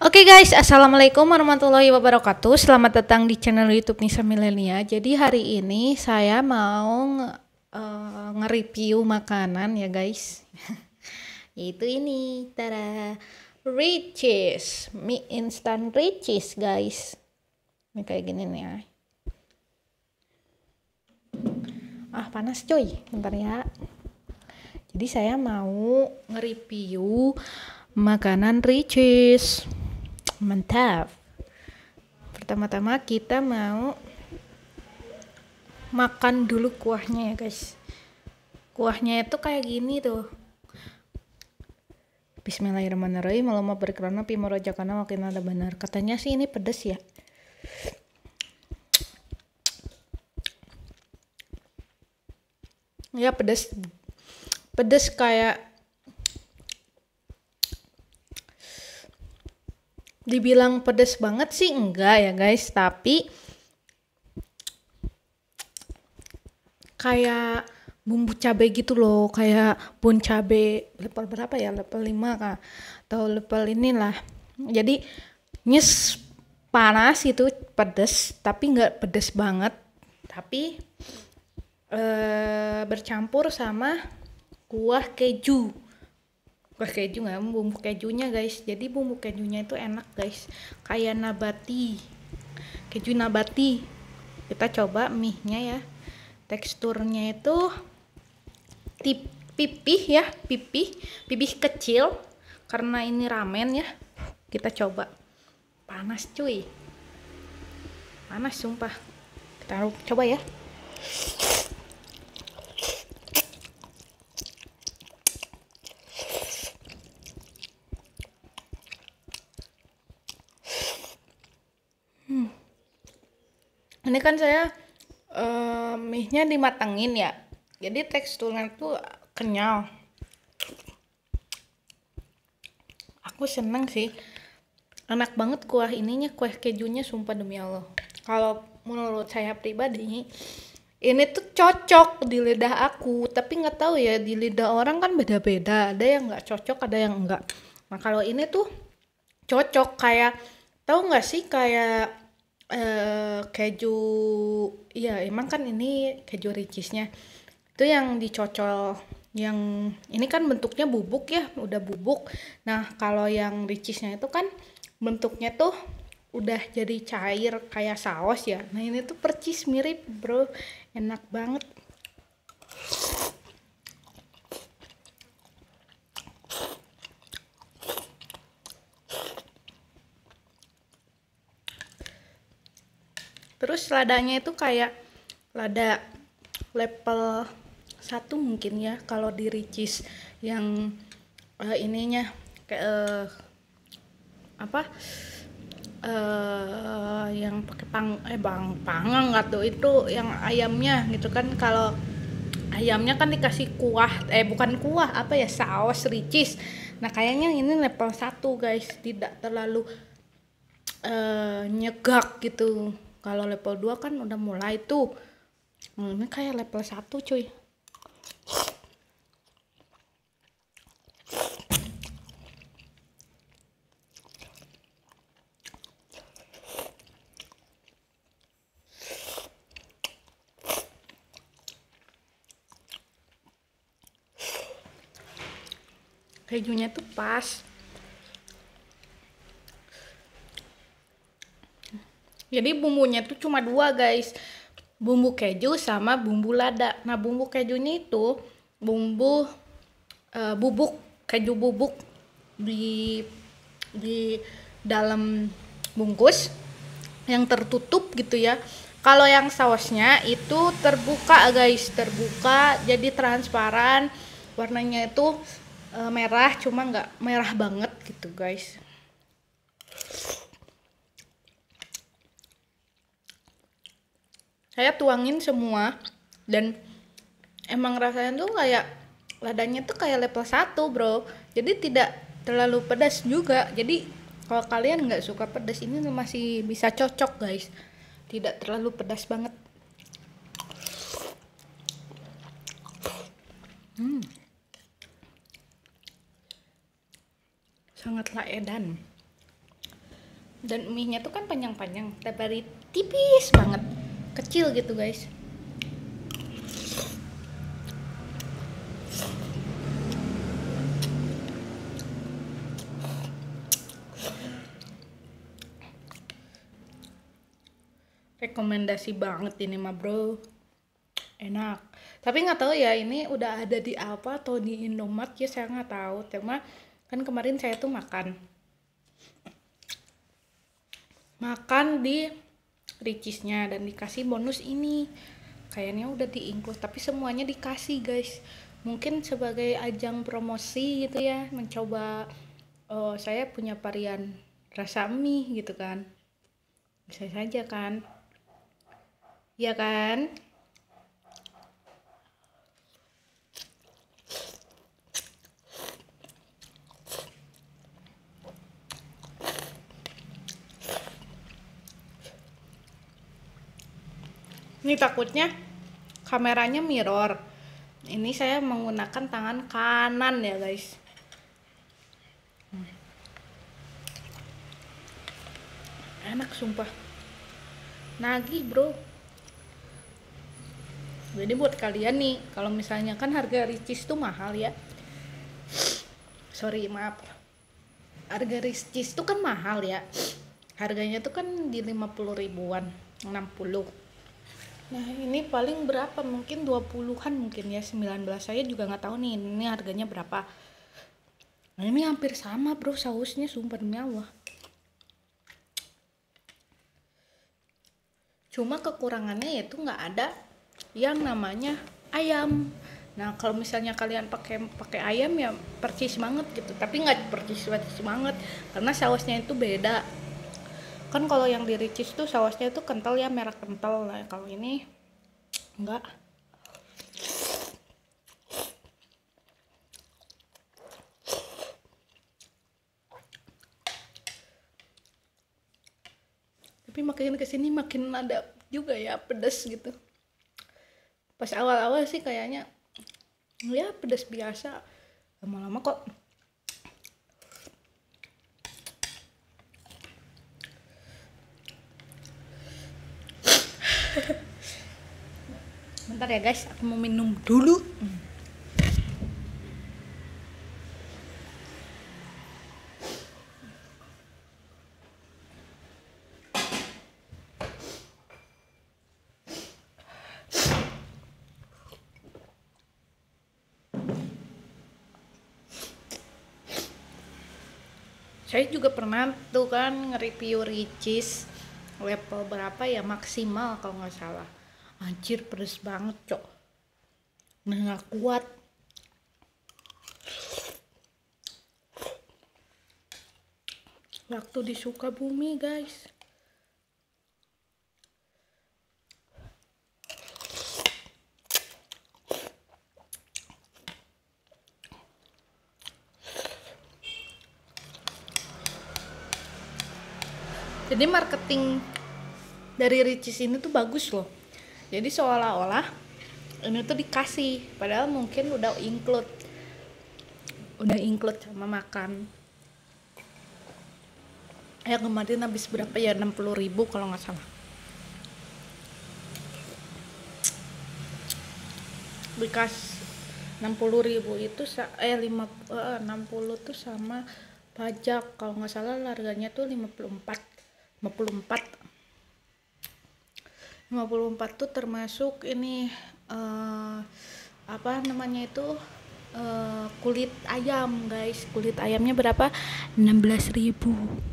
Oke guys, assalamualaikum warahmatullahi wabarakatuh. Selamat datang di channel YouTube Nisa Milenia. Jadi hari ini saya mau eh, nge-review makanan ya guys. Itu ini, tada, Riches, mie instan Riches guys. Ini kayak gini nih ya. Ah panas cuy, bentar ya. Jadi saya mau nge-review makanan Riches. Mantap. Pertama-tama kita mau makan dulu kuahnya ya guys. Kuahnya itu kayak gini tuh. Bismillahirrahmanirrahim. Allahumma barik lana fi marajakana wa qina benar. Katanya sih ini pedes ya. Ya pedes. Pedes kayak dibilang pedes banget sih enggak ya guys. Tapi kayak bumbu cabai gitu loh kayak bun cabai level berapa ya? Level 5 kah? Atau level inilah. Jadi nyes panas itu pedes tapi nggak pedes banget. Tapi eh, bercampur sama kuah keju kuah keju nggak? Bumbu kejunya guys. Jadi bumbu kejunya itu enak guys. Kayak nabati. Keju nabati. Kita coba mie nya ya. Teksturnya itu tip pipih ya pipih. Pipih kecil karena ini ramen ya. Kita coba. Panas cuy. Panas sumpah. Kita coba ya ini kan saya eh mie-nya dimatangin ya. Jadi teksturnya tuh kenyal. Aku seneng sih. Enak banget kuah ininya kuah kejunya sumpah demi Allah. Kalau menurut saya pribadi ini tuh cocok di lidah aku. Tapi nggak tahu ya di lidah orang kan beda-beda. Ada yang nggak cocok ada yang enggak nah kalau ini tuh cocok. Kayak tahu nggak sih kayak eh keju iya emang kan ini keju ricisnya. Itu yang dicocol yang ini kan bentuknya bubuk ya udah bubuk. Nah kalau yang ricisnya itu kan bentuknya tuh udah jadi cair kayak saus ya. Nah ini tuh percis mirip bro. Enak banget terus ladanya itu kayak lada level satu mungkin ya kalau di Ricis yang eh, ininya kayak eh, apa eh yang pakai pang eh bang panggang atau itu yang ayamnya gitu kan. Kalau ayamnya kan dikasih kuah eh bukan kuah apa ya saus ricis. Nah kayaknya ini level 1 guys. Tidak terlalu eh nyegak gitu kalau level 2 kan udah mulai tuh. Hmm, ini kayak level 1 cuy. Kejunya tuh pas jadi bumbunya tuh cuma dua guys. Bumbu keju sama bumbu lada. Nah bumbu kejunya itu bumbu eh, bubuk keju bubuk di di dalam bungkus yang tertutup gitu ya. Kalau yang sausnya itu terbuka guys terbuka jadi transparan. Warnanya itu eh, merah cuma nggak merah banget gitu guys saya tuangin semua. Dan emang rasanya tuh kayak ladanya tuh kayak level 1 bro. Jadi tidak terlalu pedas juga. Jadi kalau kalian nggak suka pedas ini masih bisa cocok guys. Tidak terlalu pedas banget. Hmm. sangatlah edan dan mie nya tuh kan panjang-panjang. Tapi tipis banget kecil gitu guys. Rekomendasi banget ini mah bro. Enak. Tapi nggak tahu ya ini udah ada di apa atau di Indomaret ya saya nggak tahu. Cuma kan kemarin saya tuh makan. Makan di Ricisnya dan dikasih bonus ini. Kayaknya udah di tapi semuanya dikasih guys. Mungkin sebagai ajang promosi gitu ya mencoba oh saya punya varian rasa mie gitu kan. Bisa saja kan? Ya kan ini takutnya kameranya mirror. Ini saya menggunakan tangan kanan ya guys. Enak sumpah. Nagih bro. Jadi buat kalian nih kalau misalnya kan harga ricis tuh mahal ya. Sorry maaf. Harga ricis tuh kan mahal ya. Harganya tuh kan di 50 ribuan 60 Nah ini paling berapa? Mungkin 20-an mungkin ya 19 saya juga nggak tahu nih ini harganya berapa. Nah ini hampir sama bro sausnya sumpah demi Allah. Cuma kekurangannya yaitu nggak ada yang namanya ayam. Nah kalau misalnya kalian pakai pakai ayam ya percis banget gitu. Tapi nggak percis percis banget karena sausnya itu beda kan kalau yang di Ricis tuh sausnya tuh kental ya merah kental. Lah kalau ini enggak. Tapi makin ke sini makin ada juga ya pedas gitu. Pas awal-awal sih kayaknya ya pedas biasa. Lama-lama kok bentar ya guys. Aku mau minum dulu. Saya juga pernah tuh kan nge-review Ricis level berapa ya maksimal kalau nggak salah. Anjir pedes banget cok. Nggak kuat. Waktu di Sukabumi guys jadi marketing dari Ricis ini tuh bagus loh. Jadi seolah-olah ini tuh dikasih padahal mungkin udah include udah include sama makan. Ya kemarin habis berapa ya? 60 ribu kalau nggak salah. Bekas 60 ribu itu eh 5 eh, 60 tuh sama pajak. Kalau nggak salah harganya tuh 54 54 54 tuh termasuk ini uh, apa namanya itu uh, kulit ayam guys. Kulit ayamnya berapa? 16.000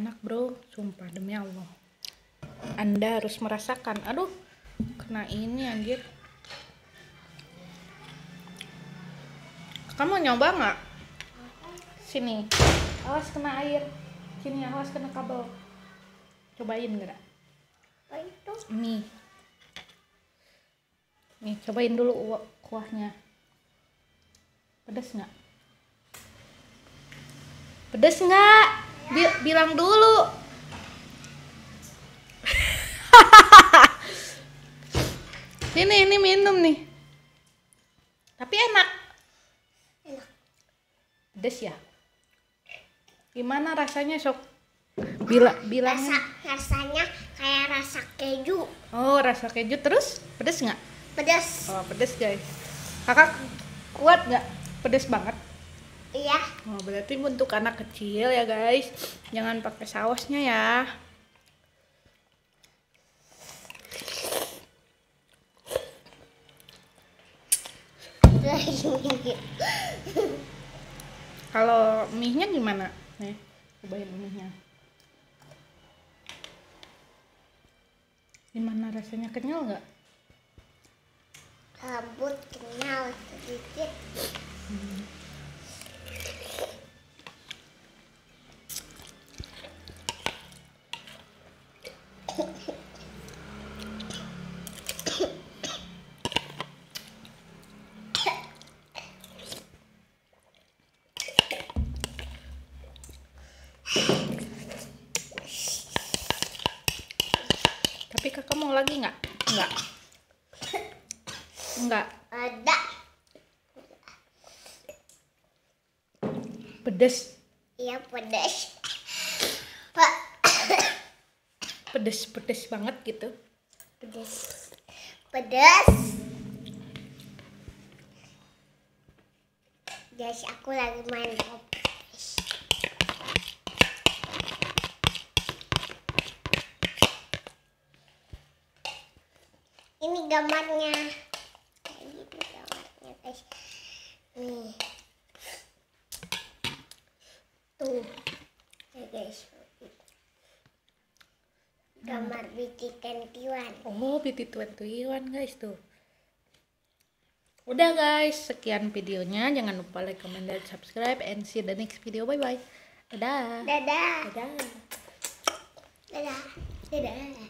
enak bro sumpah demi Allah anda harus merasakan aduh kena ini anjir kamu nyoba nggak sini awas kena air Sini awas kena kabel. Cobain nggak? Itu? Nih. Nih, cobain dulu kuahnya. Pedas nggak? Pedas nggak? Bi- bilang dulu. Sini, ini minum nih. Tapi enak. Enak. Pedas ya? Gimana rasanya sok? Bila bilang. Rasa rasanya kayak rasa keju. Oh, rasa keju terus pedas nggak? Pedas. Oh, pedes guys. Kakak kuat nggak? Pedes banget. Iya. Oh, berarti untuk anak kecil ya guys. Jangan pakai sausnya ya. Kalau mie-nya gimana? Nih, cobain mie-nya. Gimana rasanya kenyal nggak? Rambut kenal sedikit. Tapi kakak mau lagi nggak? Nggak. Nggak. Ada. Pedes. Iya pedas. Pak. Pedes, pedes banget gitu. Pedas. Pedas. Guys, aku lagi main popes. Ini gambarnya. Kayak gitu gambarnya, guys. Nih. Tuh. Ya, guys. Gambar BT21. Oh, BT21 guys tuh. Udah guys, sekian videonya. Jangan lupa like, comment, dan subscribe. And see the next video. Bye-bye. Dadah. Dadah. Dadah. Dadah. Dadah.